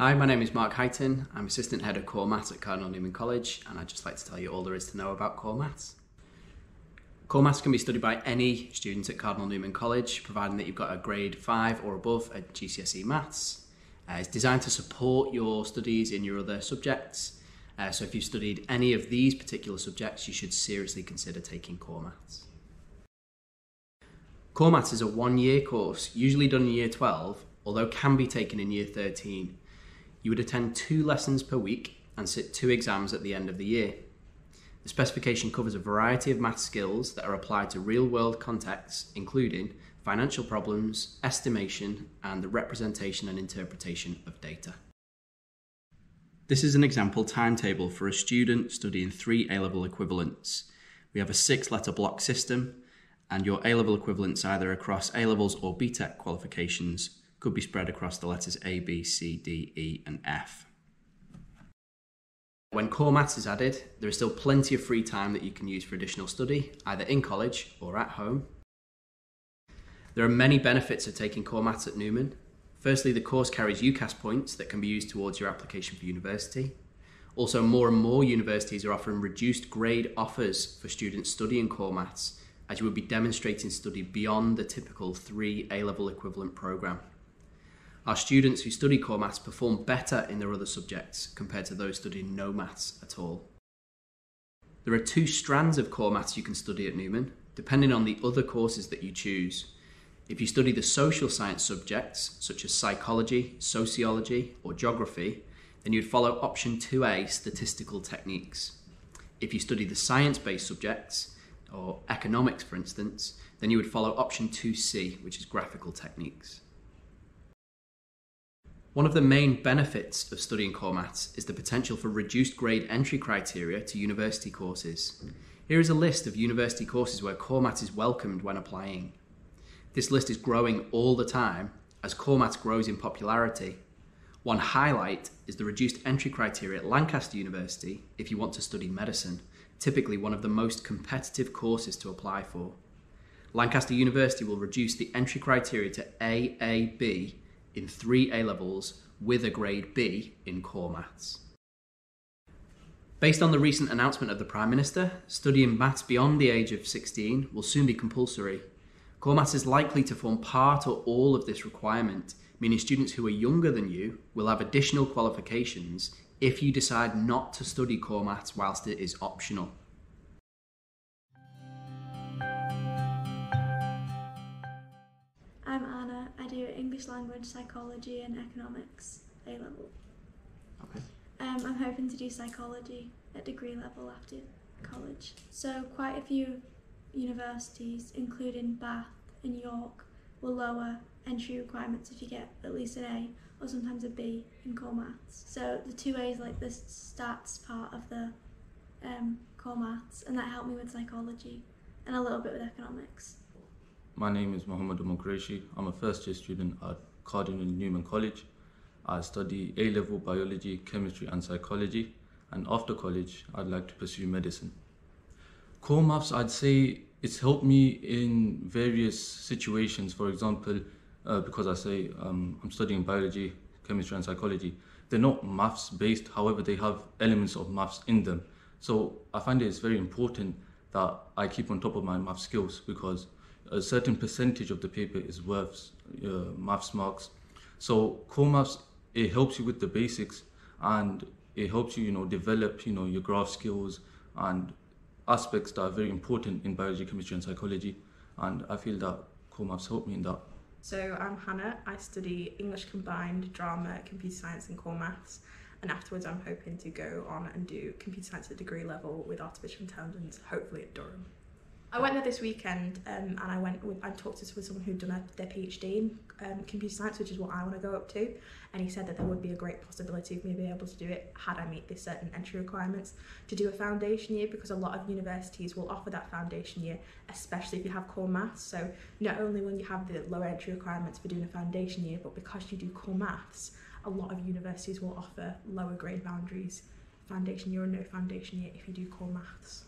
Hi, my name is Mark Heighton. I'm Assistant Head of Core Maths at Cardinal Newman College, and I'd just like to tell you all there is to know about Core Maths. Core Maths can be studied by any student at Cardinal Newman College, providing that you've got a grade 5 or above at GCSE Maths. Uh, it's designed to support your studies in your other subjects. Uh, so if you've studied any of these particular subjects, you should seriously consider taking Core Maths. Core Maths is a one year course, usually done in year 12, although can be taken in year 13. You would attend two lessons per week and sit two exams at the end of the year. The specification covers a variety of math skills that are applied to real world contexts, including financial problems, estimation, and the representation and interpretation of data. This is an example timetable for a student studying three A level equivalents. We have a six letter block system, and your A level equivalents, either across A levels or BTEC qualifications, could be spread across the letters A, B, C, D, E, and F. When core maths is added, there is still plenty of free time that you can use for additional study, either in college or at home. There are many benefits of taking core maths at Newman. Firstly, the course carries UCAS points that can be used towards your application for university. Also, more and more universities are offering reduced grade offers for students studying core maths, as you will be demonstrating study beyond the typical three A level equivalent programme. Our students who study core maths perform better in their other subjects compared to those studying no maths at all. There are two strands of core maths you can study at Newman, depending on the other courses that you choose. If you study the social science subjects, such as psychology, sociology, or geography, then you'd follow option 2A, statistical techniques. If you study the science based subjects, or economics for instance, then you would follow option 2C, which is graphical techniques. One of the main benefits of studying core maths is the potential for reduced grade entry criteria to university courses. Here is a list of university courses where core maths is welcomed when applying. This list is growing all the time as core maths grows in popularity. One highlight is the reduced entry criteria at Lancaster University if you want to study medicine, typically one of the most competitive courses to apply for. Lancaster University will reduce the entry criteria to AAB in three A levels with a grade B in core maths. Based on the recent announcement of the Prime Minister, studying maths beyond the age of 16 will soon be compulsory. Core maths is likely to form part or all of this requirement, meaning students who are younger than you will have additional qualifications if you decide not to study core maths whilst it is optional. English language, psychology, and economics A level. Okay. Um, I'm hoping to do psychology at degree level after college. So, quite a few universities, including Bath and York, will lower entry requirements if you get at least an A or sometimes a B in core maths. So, the two A's like the stats part of the um, core maths, and that helped me with psychology and a little bit with economics. My name is Mohammed Umukreshi. I'm a first year student at Cardinal Newman College. I study A level biology, chemistry, and psychology. And after college, I'd like to pursue medicine. Core maths, I'd say it's helped me in various situations. For example, uh, because I say um, I'm studying biology, chemistry, and psychology, they're not maths based, however, they have elements of maths in them. So I find it's very important that I keep on top of my math skills because a certain percentage of the paper is worth uh, maths marks. So core maths it helps you with the basics and it helps you you know develop you know your graph skills and aspects that are very important in biology, chemistry, and psychology. And I feel that core maths helped me in that. So I'm Hannah. I study English combined, drama, computer science, and core maths. And afterwards, I'm hoping to go on and do computer science at degree level with artificial intelligence, hopefully at Durham. I went there this weekend um, and I went with, I talked to with someone who'd done a, their PhD in um, computer science, which is what I want to go up to. And he said that there would be a great possibility of me being able to do it had I meet these certain entry requirements to do a foundation year because a lot of universities will offer that foundation year, especially if you have core maths. So not only will you have the lower entry requirements for doing a foundation year, but because you do core maths, a lot of universities will offer lower grade boundaries, foundation year or no foundation year if you do core maths.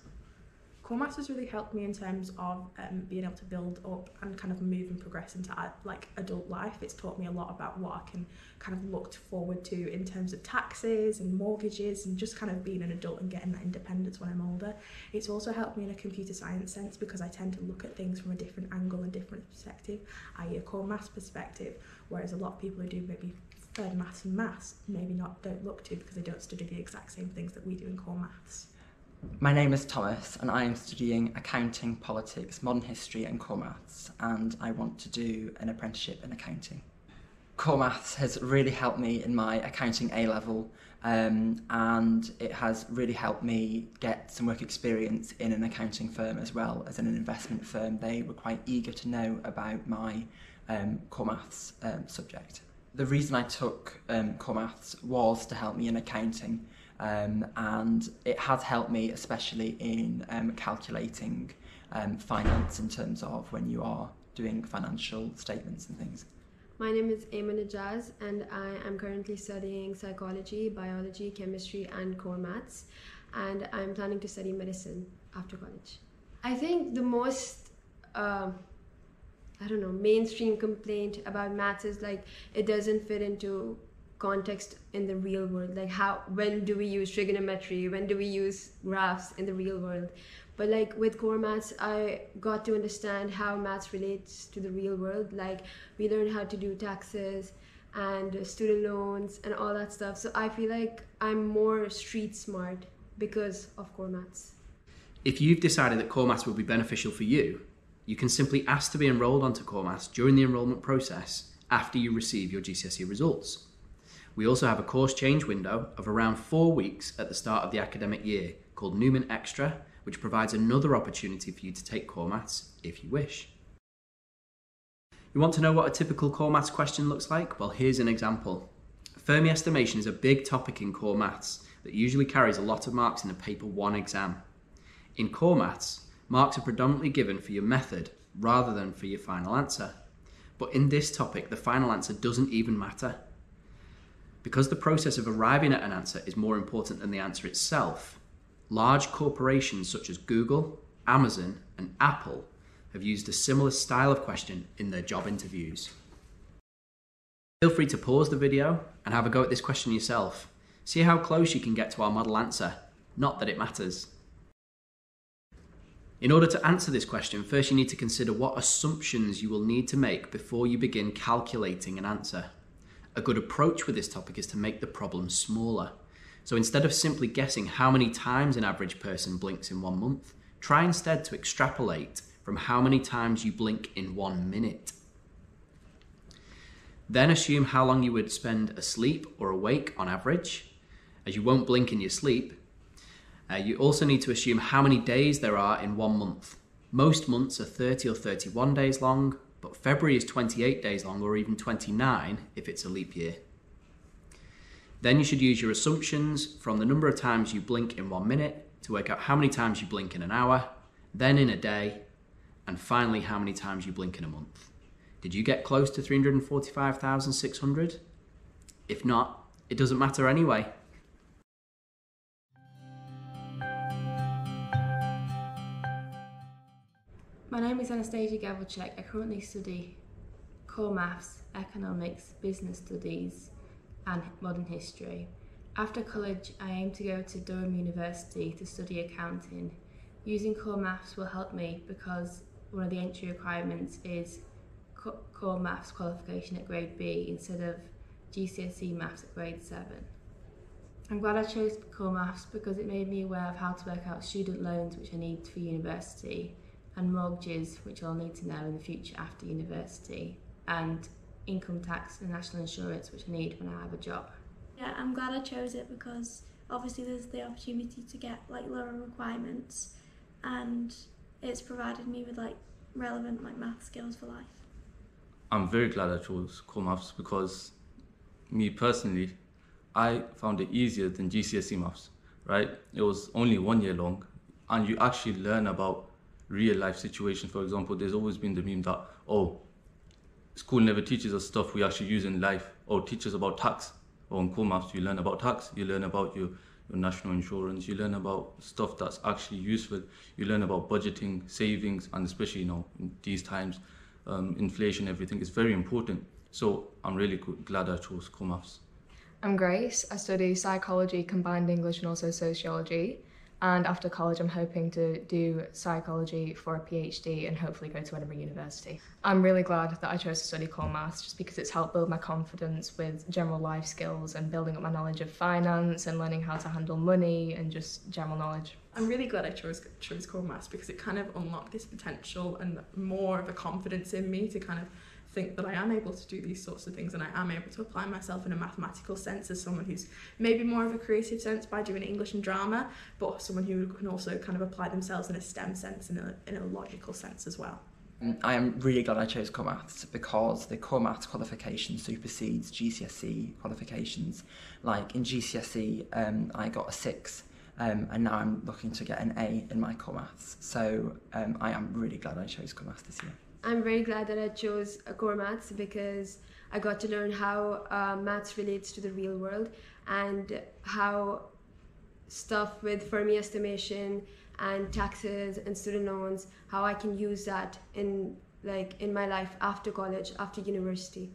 Core maths has really helped me in terms of um, being able to build up and kind of move and progress into uh, like adult life. It's taught me a lot about what I can kind of look forward to in terms of taxes and mortgages and just kind of being an adult and getting that independence when I'm older. It's also helped me in a computer science sense because I tend to look at things from a different angle and different perspective, i.e. a core maths perspective, whereas a lot of people who do maybe third maths and maths maybe not don't look to because they don't study the exact same things that we do in core maths. My name is Thomas, and I am studying accounting, politics, modern history, and core maths, and I want to do an apprenticeship in accounting. Core maths has really helped me in my accounting A level, um, and it has really helped me get some work experience in an accounting firm as well as in an investment firm. They were quite eager to know about my um, core maths um, subject. The reason I took um, core maths was to help me in accounting um, and it has helped me especially in um, calculating um, finance in terms of when you are doing financial statements and things. My name is Ayman Ajaz and I am currently studying psychology, biology, chemistry and core maths and I'm planning to study medicine after college. I think the most uh, I don't know mainstream complaint about maths is like it doesn't fit into context in the real world like how when do we use trigonometry? When do we use graphs in the real world? But like with core maths i got to understand how maths relates to the real world. Like we learn how to do taxes and student loans and all that stuff. So i feel like i'm more street smart because of core maths. If you've decided that core maths will be beneficial for you you can simply ask to be enrolled onto core maths during the enrolment process after you receive your gcse results we also have a course change window of around four weeks at the start of the academic year called Newman Extra, which provides another opportunity for you to take core maths if you wish. You want to know what a typical core maths question looks like? Well, here's an example. Fermi estimation is a big topic in core maths that usually carries a lot of marks in a paper 1 exam. In core maths, marks are predominantly given for your method rather than for your final answer. But in this topic, the final answer doesn't even matter. Because the process of arriving at an answer is more important than the answer itself, large corporations such as Google, Amazon, and Apple have used a similar style of question in their job interviews. Feel free to pause the video and have a go at this question yourself. See how close you can get to our model answer, not that it matters. In order to answer this question, first you need to consider what assumptions you will need to make before you begin calculating an answer. A good approach with this topic is to make the problem smaller. So instead of simply guessing how many times an average person blinks in one month, try instead to extrapolate from how many times you blink in one minute. Then assume how long you would spend asleep or awake on average, as you won't blink in your sleep. Uh, you also need to assume how many days there are in one month. Most months are 30 or 31 days long, but February is 28 days long or even 29 if it's a leap year. Then you should use your assumptions from the number of times you blink in one minute to work out how many times you blink in an hour, then in a day, and finally how many times you blink in a month. Did you get close to 345,600? If not, it doesn't matter anyway. Name is Anastasia Gavelchek. I currently study core maths, economics, business studies, and modern history. After college, I aim to go to Durham University to study accounting. Using core maths will help me because one of the entry requirements is core maths qualification at grade B instead of GCSE maths at grade 7. I'm glad I chose core maths because it made me aware of how to work out student loans which I need for university and mortgages, which I'll need to know in the future after university, and income tax and national insurance, which I need when I have a job. Yeah, I'm glad I chose it because obviously there's the opportunity to get like lower requirements, and it's provided me with like relevant like math skills for life. I'm very glad I chose core maths because me personally, I found it easier than GCSE maths. Right? It was only one year long, and you actually learn about real life situations. For example, there's always been the meme that, oh, school never teaches us stuff we actually use in life or teaches about tax. Or in core maths, you learn about tax, you learn about your your national insurance. You learn about stuff that's actually useful. You learn about budgeting, savings, and especially you know these times, um, inflation, everything is very important. So I'm really glad I chose core maths. I'm Grace. I study psychology, combined English, and also sociology. And after college, I'm hoping to do psychology for a PhD and hopefully go to Edinburgh University. I'm really glad that I chose to study core maths just because it's helped build my confidence with general life skills and building up my knowledge of finance and learning how to handle money and just general knowledge. I'm really glad I chose chose core maths because it kind of unlocked this potential and more of a confidence in me to kind of think that I am able to do these sorts of things and I am able to apply myself in a mathematical sense as someone who's maybe more of a creative sense by doing English and drama, but someone who can also kind of apply themselves in a STEM sense and a, in a logical sense as well. Mm, I am really glad I chose core maths because the core maths qualification supersedes GCSE qualifications. Like in GCSE, um, I got a six, um, and now I'm looking to get an A in my core maths. So um, I am really glad I chose core maths this year. I'm very glad that I chose core maths because I got to learn how uh, maths relates to the real world and how stuff with Fermi estimation and taxes and student loans, how I can use that in like in my life after college, after university.